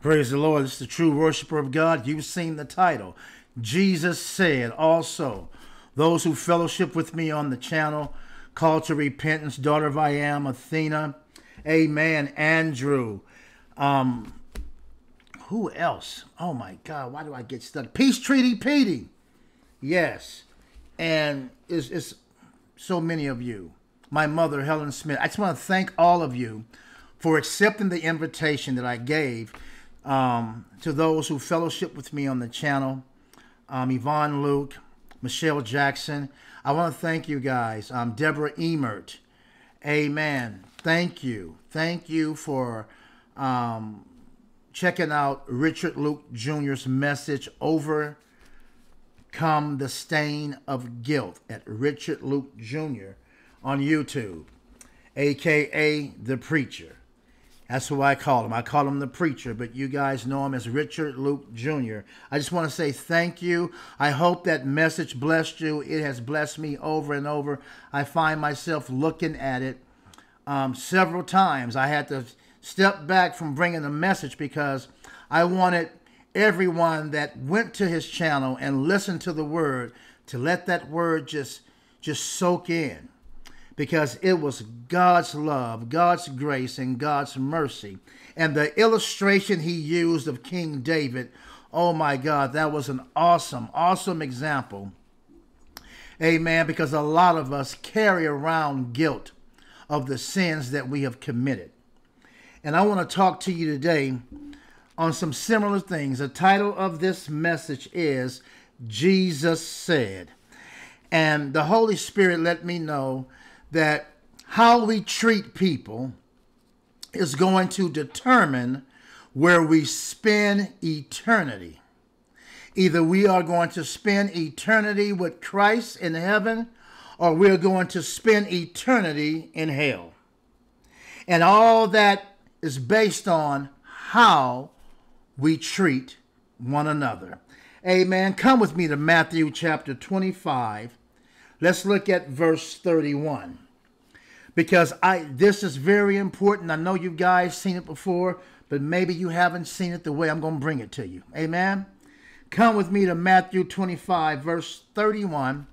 Praise the Lord. It's the true worshiper of God. You've seen the title. Jesus said also, those who fellowship with me on the channel, call to repentance, daughter of I am, Athena, amen, Andrew, um, who else? Oh my God, why do I get stuck? Peace Treaty Petey. Yes. And it's, it's so many of you. My mother, Helen Smith. I just want to thank all of you for accepting the invitation that I gave um, to those who fellowship with me on the channel. Um, Yvonne Luke, Michelle Jackson. I want to thank you guys. Um, Deborah Emert. Amen. Thank you. Thank you for um, checking out Richard Luke Jr.'s message, Overcome the Stain of Guilt, at Richard Luke Jr. on YouTube, aka The Preacher. That's who I call him. I call him the preacher, but you guys know him as Richard Luke Jr. I just want to say thank you. I hope that message blessed you. It has blessed me over and over. I find myself looking at it um, several times. I had to step back from bringing the message because I wanted everyone that went to his channel and listened to the word to let that word just just soak in because it was God's love, God's grace, and God's mercy. And the illustration he used of King David, oh my God, that was an awesome, awesome example. Amen. Because a lot of us carry around guilt of the sins that we have committed. And I want to talk to you today on some similar things. The title of this message is Jesus Said. And the Holy Spirit let me know that how we treat people is going to determine where we spend eternity. Either we are going to spend eternity with Christ in heaven or we're going to spend eternity in hell. And all that is based on how we treat one another. Amen. Come with me to Matthew chapter 25. Let's look at verse 31. Because I this is very important. I know you guys seen it before, but maybe you haven't seen it the way I'm going to bring it to you. Amen. Come with me to Matthew 25 verse 31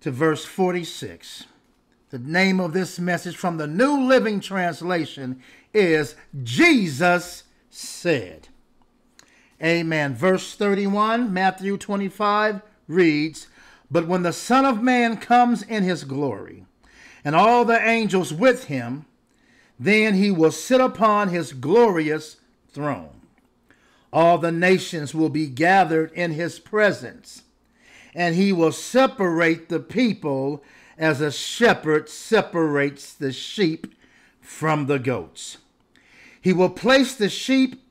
to verse 46. The name of this message from the New Living Translation is Jesus Said. Amen. Verse 31, Matthew 25 reads, But when the Son of Man comes in his glory, and all the angels with him, then he will sit upon his glorious throne. All the nations will be gathered in his presence, and he will separate the people as a shepherd separates the sheep from the goats. He will place the sheep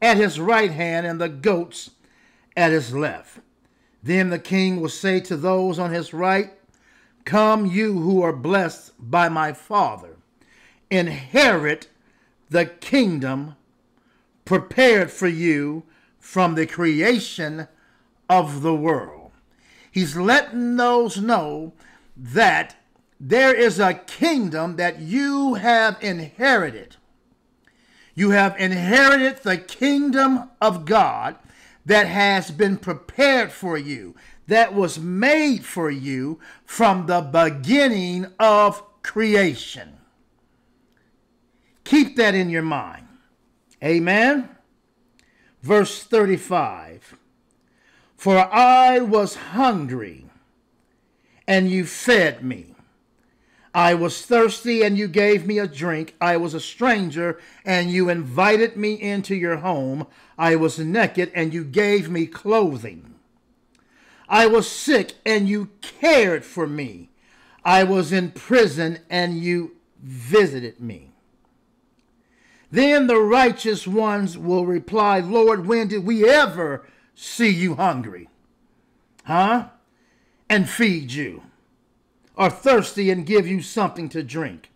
at his right hand and the goats at his left. Then the king will say to those on his right, Come, you who are blessed by my Father, inherit the kingdom prepared for you from the creation of the world. He's letting those know that there is a kingdom that you have inherited. You have inherited the kingdom of God that has been prepared for you, that was made for you from the beginning of creation. Keep that in your mind. Amen. Verse 35 For I was hungry and you fed me. I was thirsty and you gave me a drink. I was a stranger and you invited me into your home. I was naked and you gave me clothing. I was sick and you cared for me. I was in prison and you visited me. Then the righteous ones will reply, Lord, when did we ever see you hungry? Huh? and feed you, or thirsty and give you something to drink,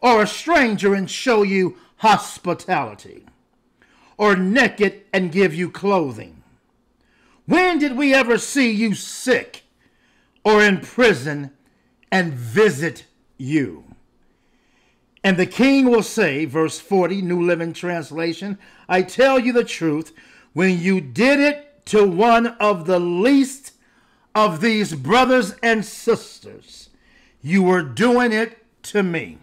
or a stranger and show you hospitality, or naked and give you clothing? When did we ever see you sick or in prison and visit you? And the king will say, verse 40, New Living Translation, I tell you the truth, when you did it to one of the least of these brothers and sisters, you were doing it to me.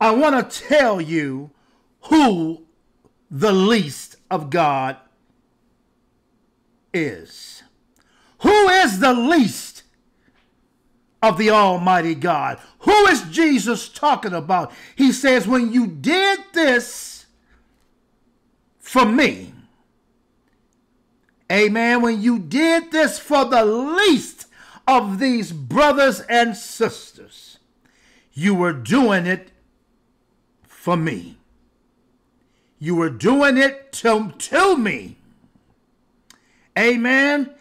I want to tell you who the least of God is. Who is the least of the Almighty God? Who is Jesus talking about? He says, When you did this for me, amen, when you did this for the least of these brothers and sisters, you were doing it for me. You were doing it to, to me. Amen.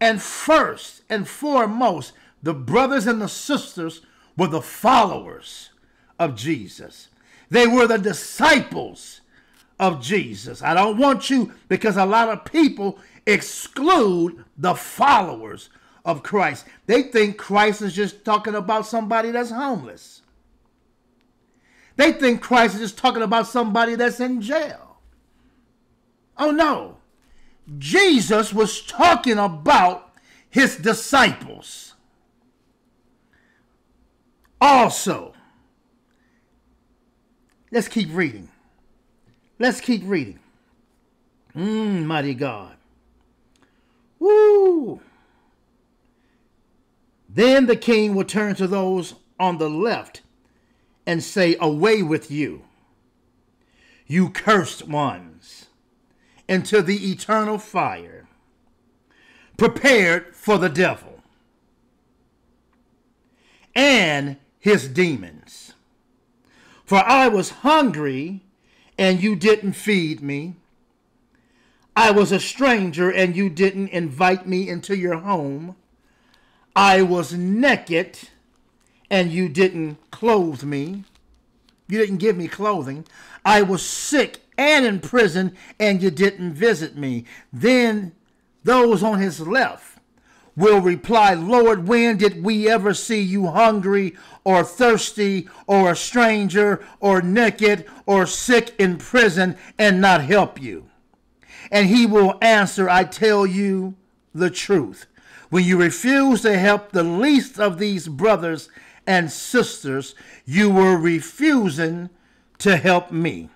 And first and foremost, the brothers and the sisters were the followers of Jesus. They were the disciples of Jesus. I don't want you, because a lot of people exclude the followers of Christ. They think Christ is just talking about somebody that's homeless. They think Christ is just talking about somebody that's in jail. Oh no. Jesus was talking about his disciples. Also, let's keep reading. Let's keep reading. Mmm, mighty God. Woo! Then the king will turn to those on the left and say, Away with you, you cursed ones into the eternal fire prepared for the devil and his demons. For I was hungry and you didn't feed me. I was a stranger and you didn't invite me into your home. I was naked and you didn't clothe me. You didn't give me clothing. I was sick and in prison, and you didn't visit me. Then those on his left will reply, Lord, when did we ever see you hungry or thirsty or a stranger or naked or sick in prison and not help you? And he will answer, I tell you the truth. When you refuse to help the least of these brothers and sisters, you were refusing to help me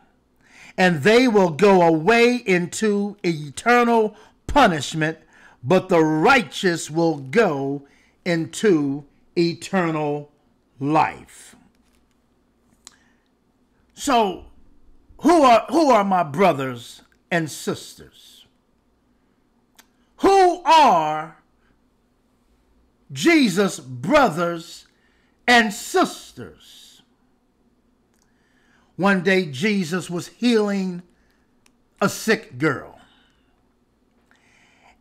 and they will go away into eternal punishment, but the righteous will go into eternal life. So, who are who are my brothers and sisters? Who are Jesus' brothers and sisters? One day, Jesus was healing a sick girl.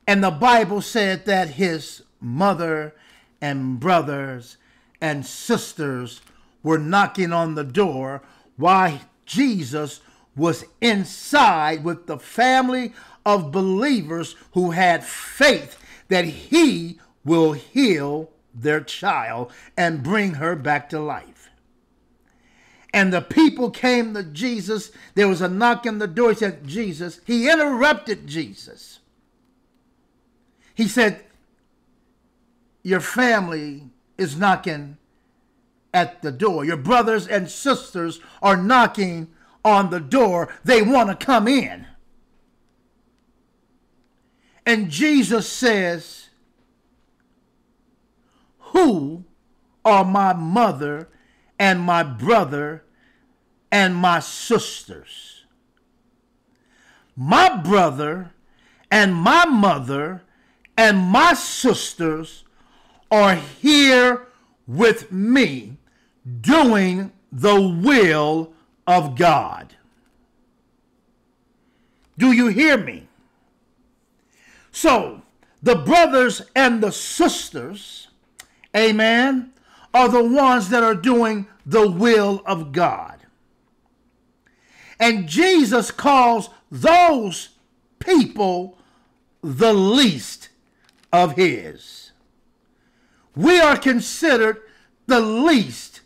And the Bible said that his mother and brothers and sisters were knocking on the door while Jesus was inside with the family of believers who had faith that he will heal their child and bring her back to life and the people came to Jesus. There was a knock on the door. He said, Jesus. He interrupted Jesus. He said, Your family is knocking at the door. Your brothers and sisters are knocking on the door. They want to come in. And Jesus says, Who are my mother and my brother and my sisters. My brother and my mother and my sisters are here with me doing the will of God. Do you hear me? So, the brothers and the sisters, amen, are the ones that are doing the will of God. And Jesus calls those people the least of his. We are considered the least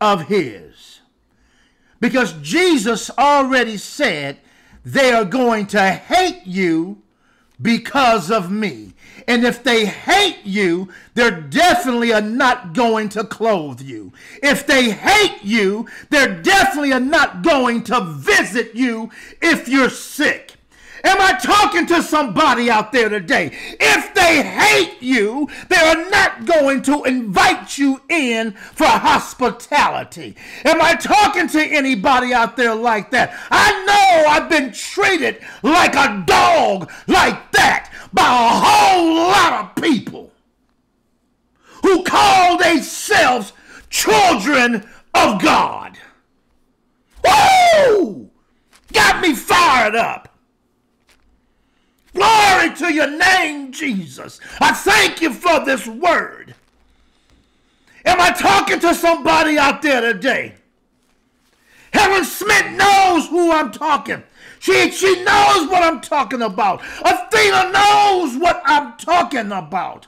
of his. Because Jesus already said they are going to hate you because of me. And if they hate you, they're definitely not going to clothe you. If they hate you, they're definitely not going to visit you if you're sick. Am I talking to somebody out there today? If they hate you, they are not going to invite you in for hospitality. Am I talking to anybody out there like that? I know I've been treated like a dog like that by a whole lot of people who call themselves children of God. Woo! Got me fired up. Glory to your name, Jesus. I thank you for this word. Am I talking to somebody out there today? Helen Smith knows who I'm talking. She, she knows what I'm talking about. Athena knows what I'm talking about.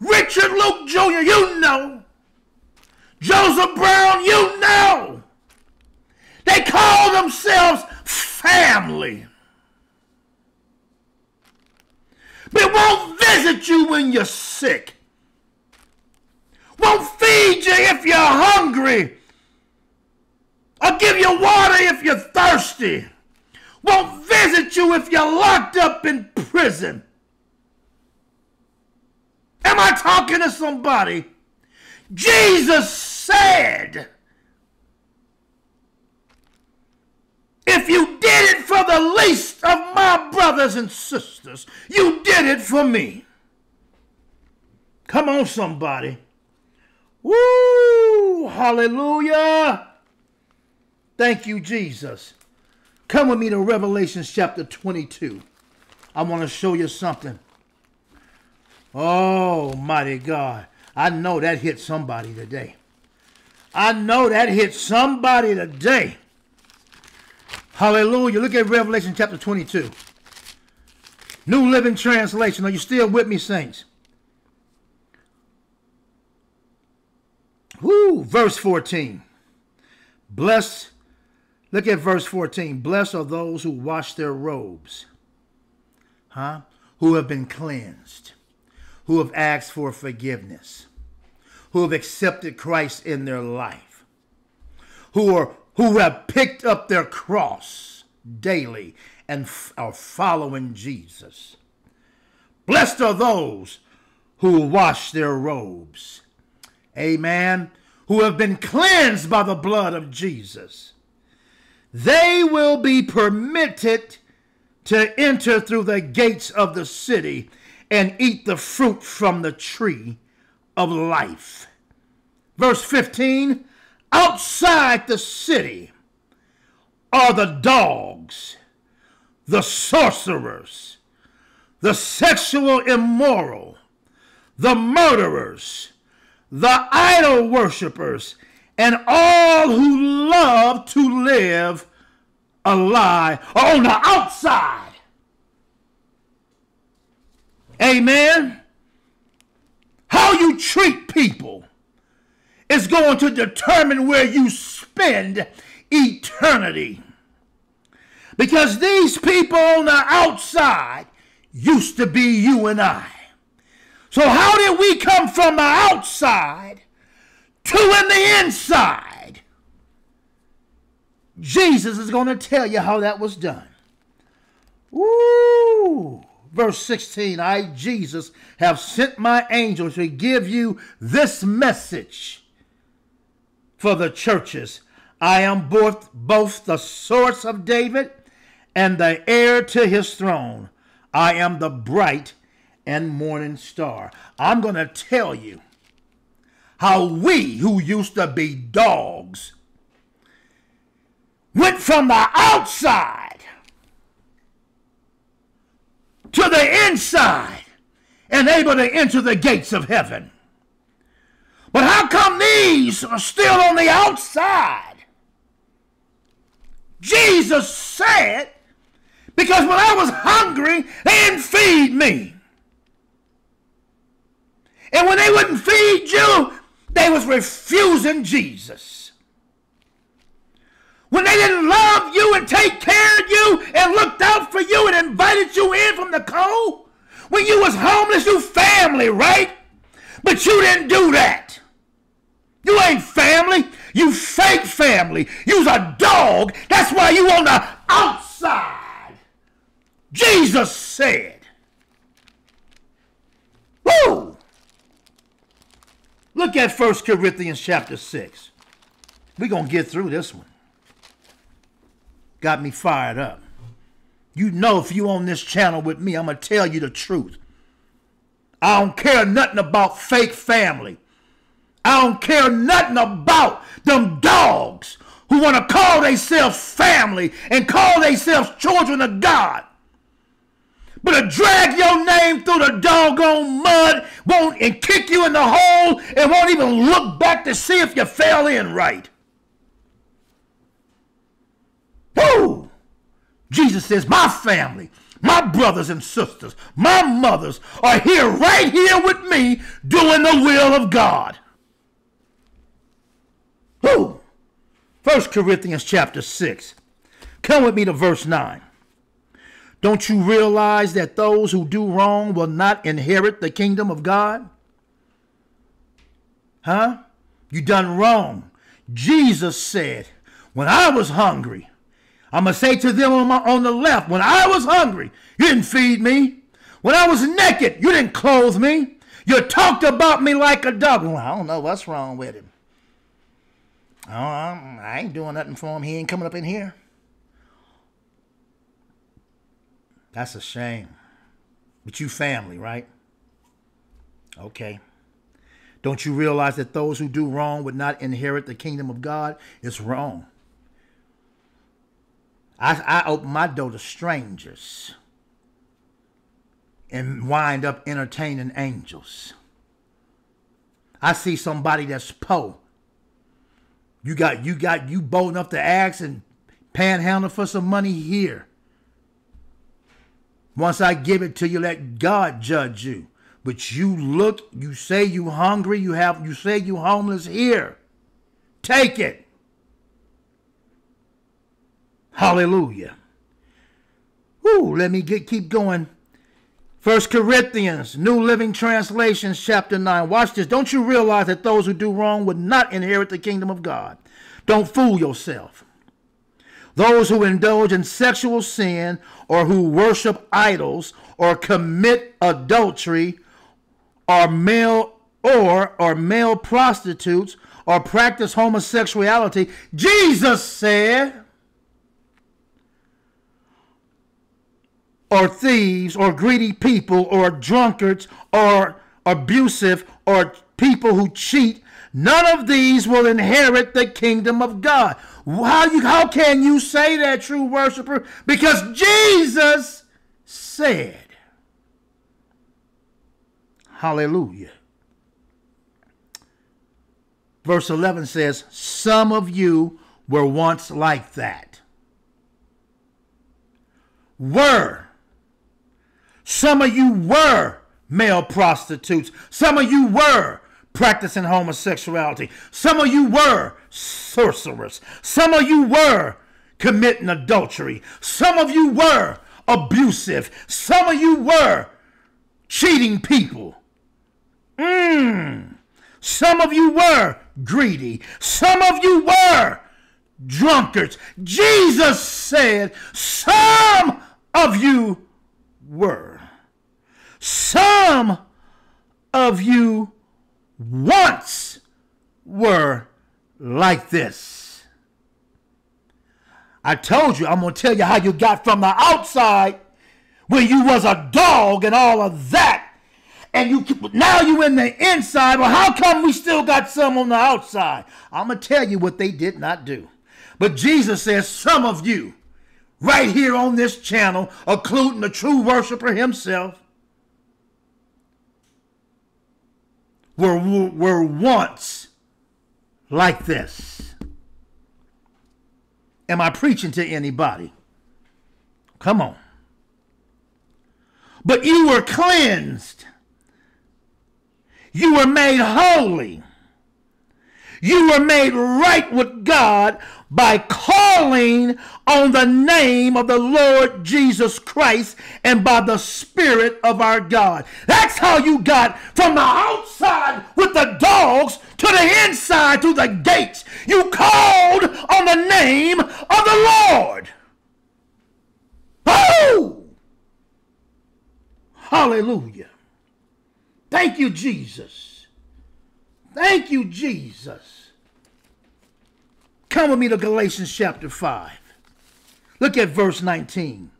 Richard Luke Jr., you know. Joseph Brown, you know. They call themselves family. But won't visit you when you're sick. Won't feed you if you're hungry. Or give you water if you're thirsty. Won't visit you if you're locked up in prison. Am I talking to somebody? Jesus said, If you did it for the least of my brothers and sisters, you did it for me. Come on, somebody. Woo! Hallelujah! Thank you, Jesus. Come with me to Revelation chapter 22. I want to show you something. Oh, mighty God. I know that hit somebody today. I know that hit somebody today. Hallelujah. Look at Revelation chapter 22. New Living Translation. Are you still with me, saints? Woo, verse 14. Blessed, look at verse 14. Blessed are those who wash their robes, huh? Who have been cleansed, who have asked for forgiveness, who have accepted Christ in their life, who are who have picked up their cross daily and are following Jesus. Blessed are those who wash their robes. Amen. Who have been cleansed by the blood of Jesus. They will be permitted to enter through the gates of the city and eat the fruit from the tree of life. Verse 15 outside the city are the dogs, the sorcerers, the sexual immoral, the murderers, the idol worshippers, and all who love to live a lie on the outside. Amen. How you treat people is going to determine where you spend eternity. Because these people on the outside used to be you and I. So, how did we come from the outside to in the inside? Jesus is going to tell you how that was done. Woo! Verse 16 I, Jesus, have sent my angel to give you this message for the churches. I am both, both the source of David and the heir to his throne. I am the bright and morning star. I'm going to tell you how we, who used to be dogs, went from the outside to the inside and able to enter the gates of heaven. But how come these are still on the outside? Jesus said, because when I was hungry, they didn't feed me. And when they wouldn't feed you, They was refusing Jesus. When they didn't love you and take care of you and looked out for you and invited you in from the cold. When you was homeless, you family, right? But you didn't do that. You ain't family. You fake family. You's a dog. That's why you on the outside. Jesus said. Woo! Look at 1 Corinthians chapter 6. We're going to get through this one. Got me fired up. You know if you on this channel with me, I'm going to tell you the truth. I don't care nothing about fake family. I don't care nothing about them dogs who want to call themselves family and call themselves children of God. But to drag your name through the doggone mud won't and kick you in the hole and won't even look back to see if you fell in right. Woo! Jesus says, My family, my brothers and sisters, my mothers are here right here with me doing the will of God. Woo! 1 Corinthians chapter 6. Come with me to verse 9. Don't you realize that those who do wrong will not inherit the kingdom of God? Huh? You done wrong. Jesus said, when I was hungry, I'm going to say to them on, my, on the left, when I was hungry, you didn't feed me. When I was naked, you didn't clothe me. You talked about me like a dog. Well, I don't know what's wrong with him. Oh, I ain't doing nothing for him. He ain't coming up in here. That's a shame. But you family, right? Okay. Don't you realize that those who do wrong would not inherit the kingdom of God? It's wrong. I, I open my door to strangers and wind up entertaining angels. I see somebody that's poor you got you got you bold enough to ask and panhandle for some money here. Once I give it to you, let God judge you. But you look, you say you hungry, you have you say you homeless here. Take it. Hallelujah. Ooh, let me get keep going. First Corinthians, New Living Translations, chapter 9. Watch this. Don't you realize that those who do wrong would not inherit the kingdom of God? Don't fool yourself. Those who indulge in sexual sin or who worship idols or commit adultery are male or are male prostitutes or practice homosexuality. Jesus said, or thieves or greedy people or drunkards or abusive or people who cheat, none of these will inherit the kingdom of God. How, you, how can you say that, true worshiper? Because Jesus said, Hallelujah. Verse 11 says, Some of you were once like that. Were some of you were male prostitutes. Some of you were practicing homosexuality. Some of you were sorcerers. Some of you were committing adultery. Some of you were abusive. Some of you were cheating people. Mmm. Some of you were greedy. Some of you were drunkards. Jesus said, Some of you were. Some of you once were like this. I told you, I'm going to tell you how you got from the outside when you was a dog and all of that. And you now you in the inside. Well, how come we still got some on the outside? I'm going to tell you what they did not do. But Jesus says, some of you, right here on this channel, including the true worshiper himself, were, were once like this. Am I preaching to anybody? Come on. But you were cleansed. You were made holy. You were made right with God by calling on the name of the Lord Jesus Christ and by the Spirit of our God. That's how you got from the outside with the dogs to the inside to the gates. You called on the name of the Lord. Oh! Hallelujah. Thank you, Jesus. Thank you, Jesus. Come with me to Galatians chapter 5. Look at verse 19.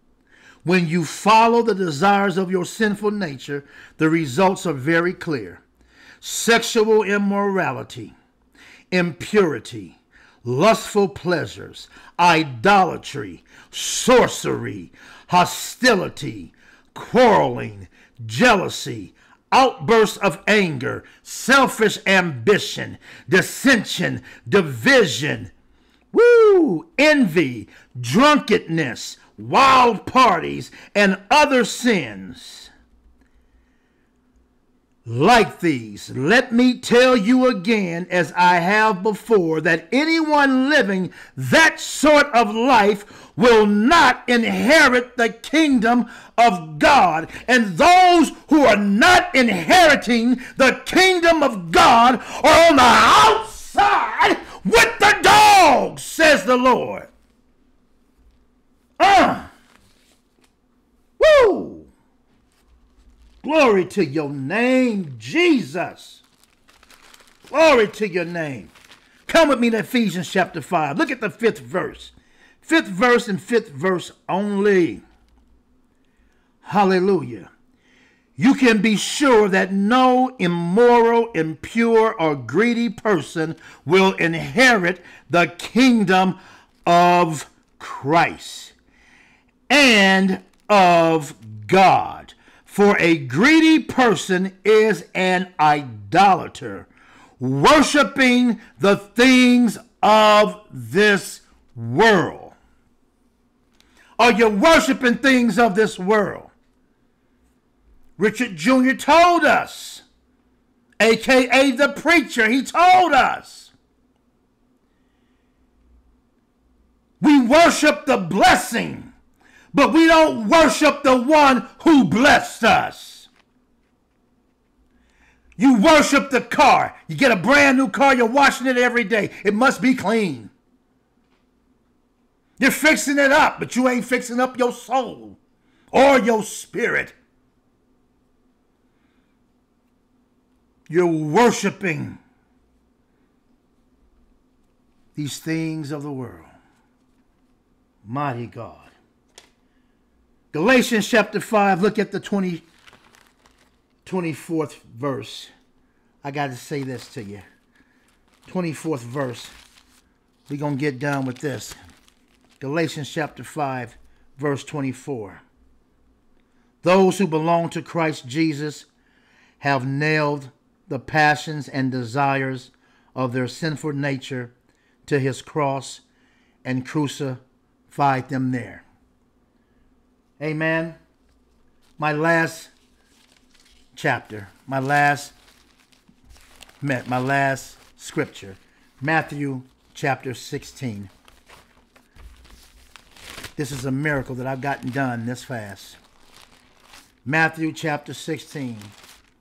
When you follow the desires of your sinful nature, the results are very clear sexual immorality, impurity, lustful pleasures, idolatry, sorcery, hostility, quarreling, jealousy, outbursts of anger, selfish ambition, dissension, division, woo, envy, drunkenness, wild parties, and other sins like these. Let me tell you again, as I have before, that anyone living that sort of life will not inherit the kingdom of God. And those who are not inheriting the kingdom of God are on the outside with the dogs, says the Lord. Ah! Uh, woo! Glory to your name, Jesus. Glory to your name. Come with me to Ephesians chapter 5. Look at the fifth verse. Fifth verse and fifth verse only. Hallelujah. You can be sure that no immoral, impure, or greedy person will inherit the kingdom of Christ and of God. For a greedy person is an idolater, worshiping the things of this world. Are you worshiping things of this world? Richard Jr. told us, aka the preacher, he told us. We worship the blessing but we don't worship the one who blessed us. You worship the car. You get a brand new car, you're washing it every day. It must be clean. You're fixing it up, but you ain't fixing up your soul or your spirit. You're worshiping these things of the world. Mighty God. Galatians chapter 5, look at the 20, 24th verse. I got to say this to you. 24th verse. We're going to get done with this. Galatians chapter 5, verse 24. Those who belong to Christ Jesus have nailed the passions and desires of their sinful nature to his cross and crucified them there. Amen. My last chapter, my last met my last scripture, Matthew chapter 16. This is a miracle that I've gotten done this fast. Matthew chapter 16.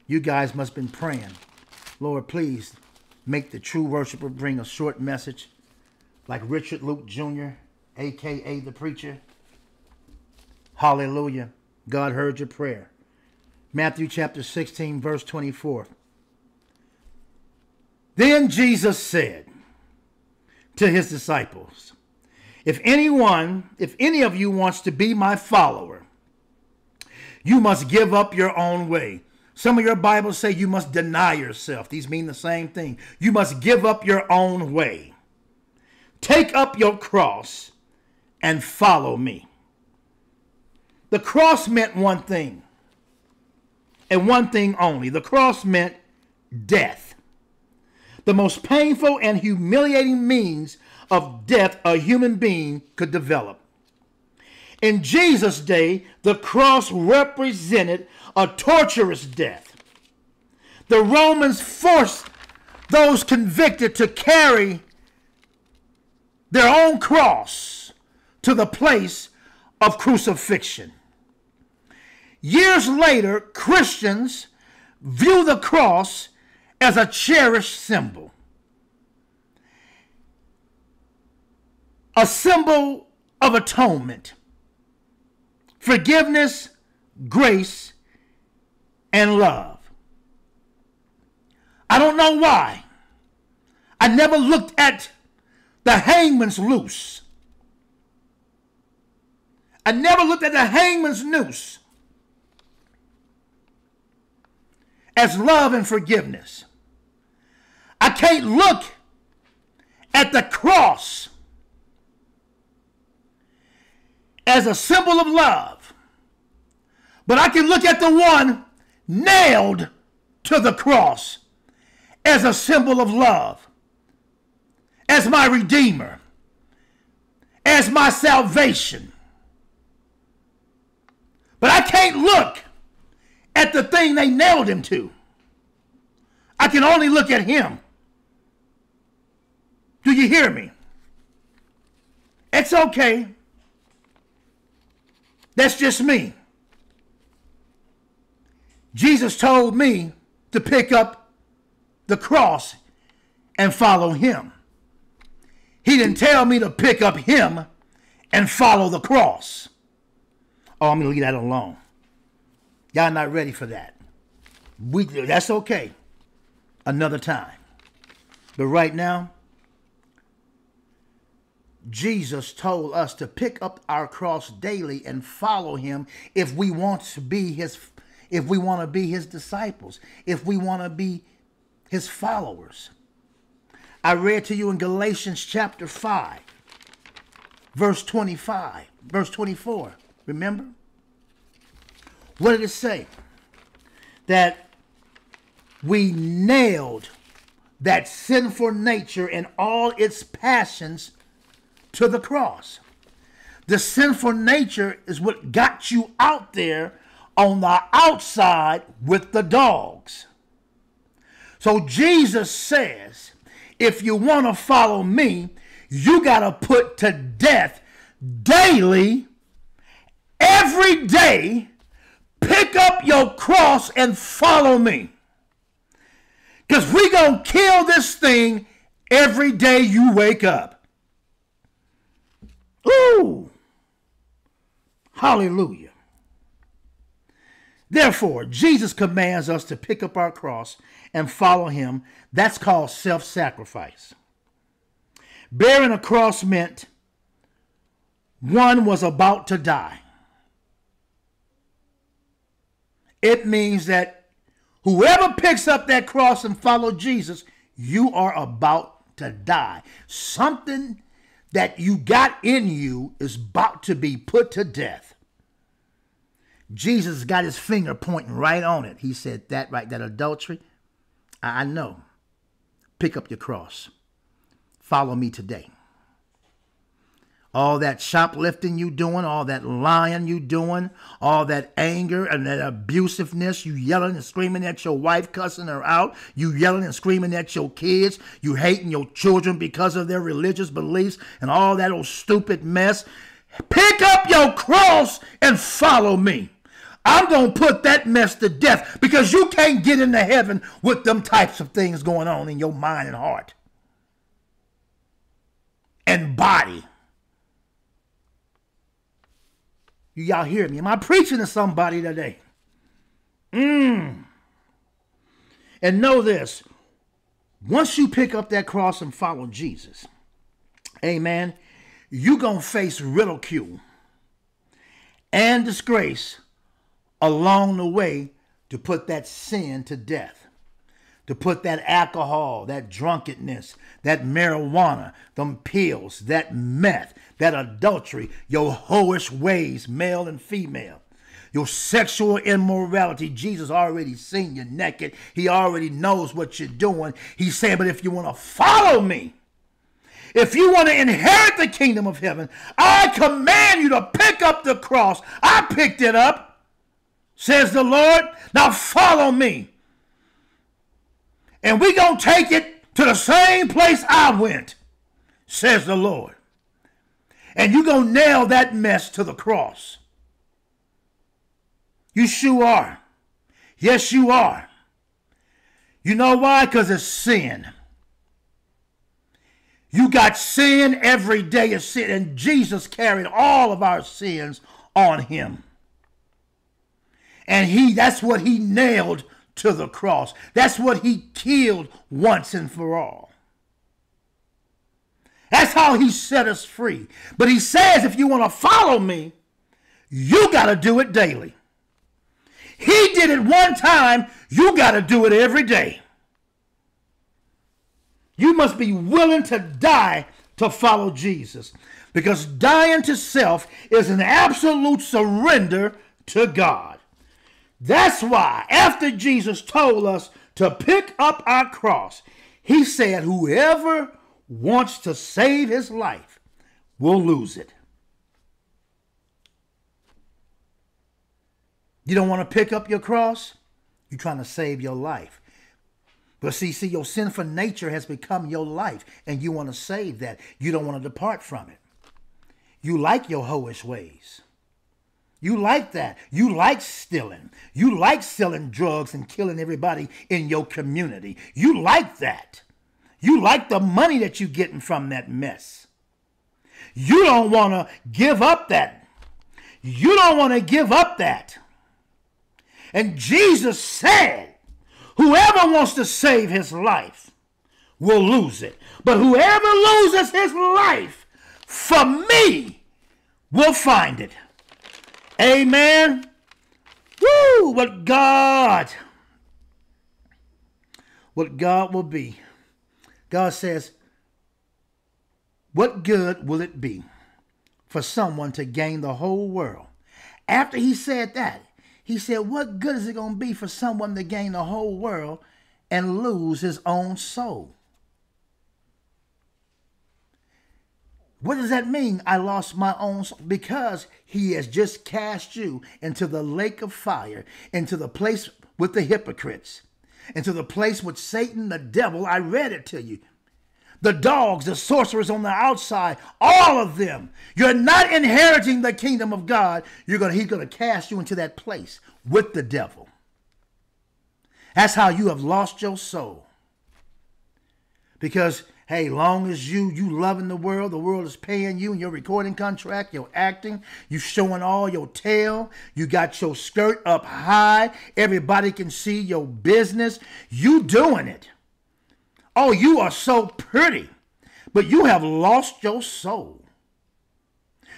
You guys must have been praying. Lord, please make the true worshiper bring a short message like Richard Luke Jr., aka the preacher. Hallelujah. God heard your prayer. Matthew chapter 16, verse 24. Then Jesus said to his disciples, If anyone, if any of you wants to be my follower, you must give up your own way. Some of your Bibles say you must deny yourself. These mean the same thing. You must give up your own way. Take up your cross and follow me. The cross meant one thing, and one thing only. The cross meant death. The most painful and humiliating means of death a human being could develop. In Jesus' day, the cross represented a torturous death. The Romans forced those convicted to carry their own cross to the place of crucifixion. Years later, Christians view the cross as a cherished symbol. A symbol of atonement, forgiveness, grace, and love. I don't know why. I never looked at the hangman's noose. I never looked at the hangman's noose as love and forgiveness. I can't look at the cross as a symbol of love, but I can look at the one nailed to the cross as a symbol of love, as my Redeemer, as my salvation. But I can't look at the thing they nailed him to. I can only look at him. Do you hear me? It's okay. That's just me. Jesus told me to pick up the cross and follow him. He didn't tell me to pick up him and follow the cross. Oh, I'm going to leave that alone. Y'all not ready for that. We that's okay. Another time. But right now, Jesus told us to pick up our cross daily and follow him if we want to be his if we want to be his disciples, if we want to be his followers. I read to you in Galatians chapter 5, verse 25, verse 24. Remember? What did it say? That we nailed that sinful nature and all its passions to the cross. The sinful nature is what got you out there on the outside with the dogs. So Jesus says, if you want to follow me, you got to put to death daily, every day, Pick up your cross and follow me. Because we're going to kill this thing every day you wake up. Ooh. Hallelujah. Therefore, Jesus commands us to pick up our cross and follow him. That's called self sacrifice. Bearing a cross meant one was about to die. It means that whoever picks up that cross and follow Jesus, you are about to die. Something that you got in you is about to be put to death. Jesus got his finger pointing right on it. He said, That right, that adultery, I know. Pick up your cross. Follow me today all that shoplifting you doing, all that lying you doing, all that anger and that abusiveness, you yelling and screaming at your wife, cussing her out, you yelling and screaming at your kids, you hating your children because of their religious beliefs and all that old stupid mess. Pick up your cross and follow me. I'm going to put that mess to death because you can't get into heaven with them types of things going on in your mind and heart and body. You y'all hear me? Am I preaching to somebody today? Mmm. And know this once you pick up that cross and follow Jesus, amen, you're going to face ridicule and disgrace along the way to put that sin to death, to put that alcohol, that drunkenness, that marijuana, them pills, that meth, that adultery, your hoish ways, male and female, your sexual immorality. Jesus already seen you naked. He already knows what you're doing. He's saying, but if you want to follow me, if you want to inherit the kingdom of heaven, I command you to pick up the cross. I picked it up, says the Lord. Now follow me. And we're going to take it to the same place I went, says the Lord. And you going to nail that mess to the cross. You sure are. Yes, you are. You know why? Because it's sin. You got sin every day of sin, and Jesus carried all of our sins on him. And he that's what he nailed to the cross. That's what he killed once and for all. That's how he set us free. But he says if you want to follow me, you got to do it daily. He did it one time, you got to do it every day. You must be willing to die to follow Jesus because dying to self is an absolute surrender to God. That's why, after Jesus told us to pick up our cross, he said, Whoever wants to save his life will lose it. You don't want to pick up your cross? You're trying to save your life. But see, see, your sinful nature has become your life, and you want to save that. You don't want to depart from it. You like your hoish ways. You like that. You like stealing. You like selling drugs and killing everybody in your community. You like that. You like the money that you're getting from that mess. You don't want to give up that. You don't want to give up that. And Jesus said, Whoever wants to save his life will lose it. But whoever loses his life for me will find it. Amen. Woo! What God, what God will be. God says, What good will it be for someone to gain the whole world? After he said that, he said, What good is it going to be for someone to gain the whole world and lose his own soul? What does that mean? I lost my own soul? Because he has just cast you into the lake of fire, into the place with the hypocrites, into the place with Satan, the devil. I read it to you the dogs, the sorcerers on the outside, all of them. You're not inheriting the kingdom of God. You're gonna, he's going to cast you into that place with the devil. That's how you have lost your soul. Because, hey, long as you you loving the world, the world is paying you in your recording contract, your acting, you showing all your tail, you got your skirt up high, everybody can see your business, you doing it. Oh, you are so pretty, but you have lost your soul.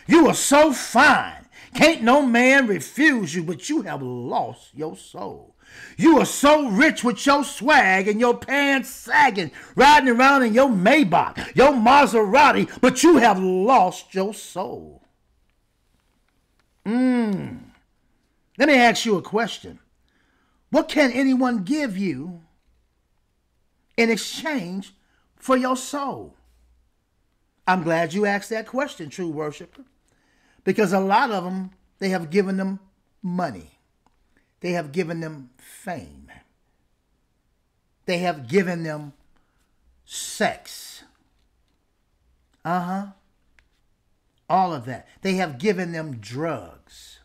You are so fine. Can't no man refuse you, but you have lost your soul. You are so rich with your swag and your pants sagging, riding around in your Maybach, your Maserati, but you have lost your soul. Mmm. Let me ask you a question. What can anyone give you in exchange for your soul? I'm glad you asked that question, true worshiper, because a lot of them, they have given them money. They have given them fame. They have given them sex. Uh huh. All of that. They have given them drugs.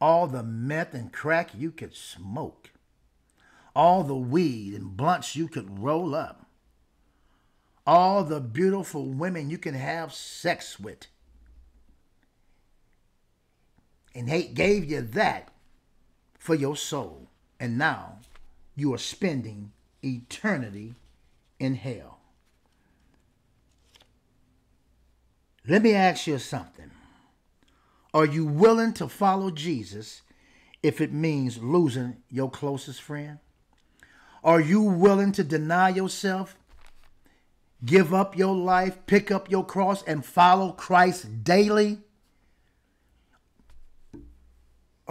All the meth and crack you could smoke all the weed and blunts you could roll up, all the beautiful women you can have sex with. And he gave you that for your soul. And now you are spending eternity in hell. Let me ask you something. Are you willing to follow Jesus if it means losing your closest friend? Are you willing to deny yourself, give up your life, pick up your cross, and follow Christ daily?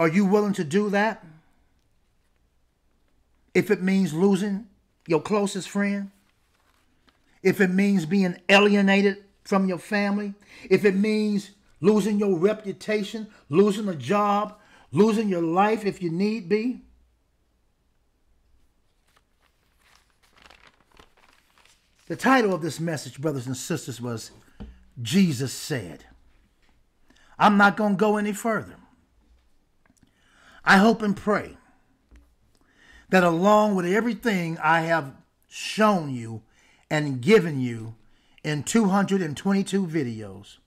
Are you willing to do that? If it means losing your closest friend, if it means being alienated from your family, if it means losing your reputation, losing a job, losing your life if you need be, The title of this message, brothers and sisters, was Jesus Said. I'm not going to go any further. I hope and pray that along with everything I have shown you and given you in 222 videos,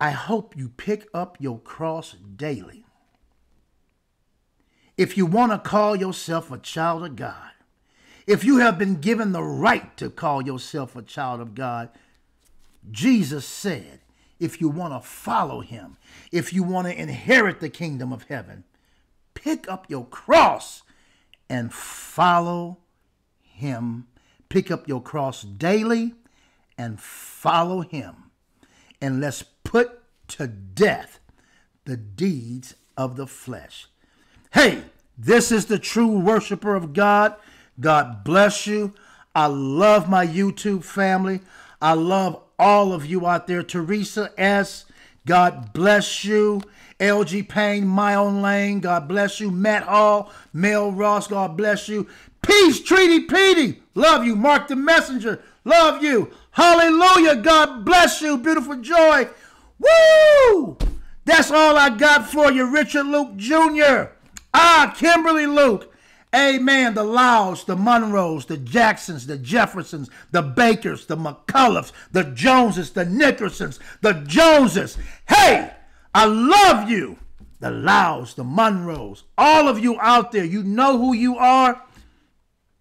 I hope you pick up your cross daily. If you want to call yourself a child of God, if you have been given the right to call yourself a child of God, Jesus said, if you want to follow him, if you want to inherit the kingdom of heaven, pick up your cross and follow him. Pick up your cross daily and follow him. And let's put to death the deeds of the flesh. Hey, this is the true worshiper of God. God bless you. I love my YouTube family. I love all of you out there. Teresa S., God bless you. LG Payne, my own lane, God bless you. Matt Hall, Mel Ross, God bless you. Peace, Treaty Petey, love you. Mark the Messenger, love you. Hallelujah, God bless you. Beautiful joy. Woo! That's all I got for you, Richard Luke Jr. Ah, Kimberly Luke. Amen. The Lows, the Monroes, the Jacksons, the Jeffersons, the Bakers, the McCulloughs, the Joneses, the Nickersons, the Joneses. Hey, I love you. The Lows, the Monroes, all of you out there, you know who you are.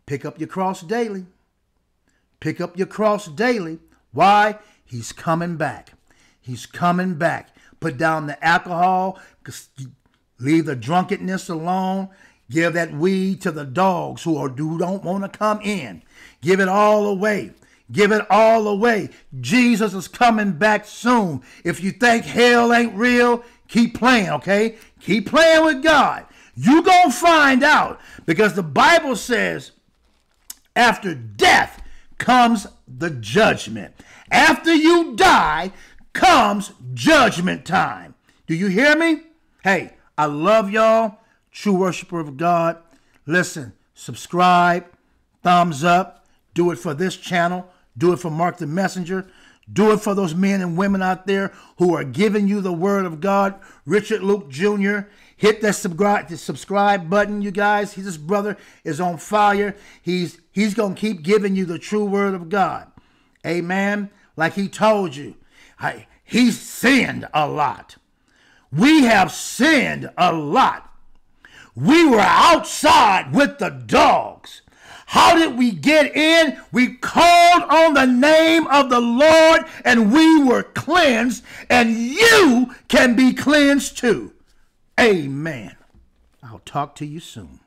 Pick up your cross daily. Pick up your cross daily. Why? He's coming back. He's coming back. Put down the alcohol. Leave the drunkenness alone. Give that weed to the dogs who, are, who don't want to come in. Give it all away. Give it all away. Jesus is coming back soon. If you think hell ain't real, keep playing, okay? Keep playing with God. You gonna find out because the Bible says after death comes the judgment. After you die comes judgment time. Do you hear me? Hey, I love y'all true worshiper of God, listen, subscribe, thumbs up, do it for this channel, do it for Mark the Messenger, do it for those men and women out there who are giving you the word of God. Richard Luke Jr., hit that subscribe, the subscribe button, you guys. He's His brother is on fire. He's he's gonna keep giving you the true word of God. Amen. Like he told you. I, he sinned a lot. We have sinned a lot. We were outside with the dogs. How did we get in? We called on the name of the Lord and we were cleansed, and you can be cleansed too. Amen. I'll talk to you soon.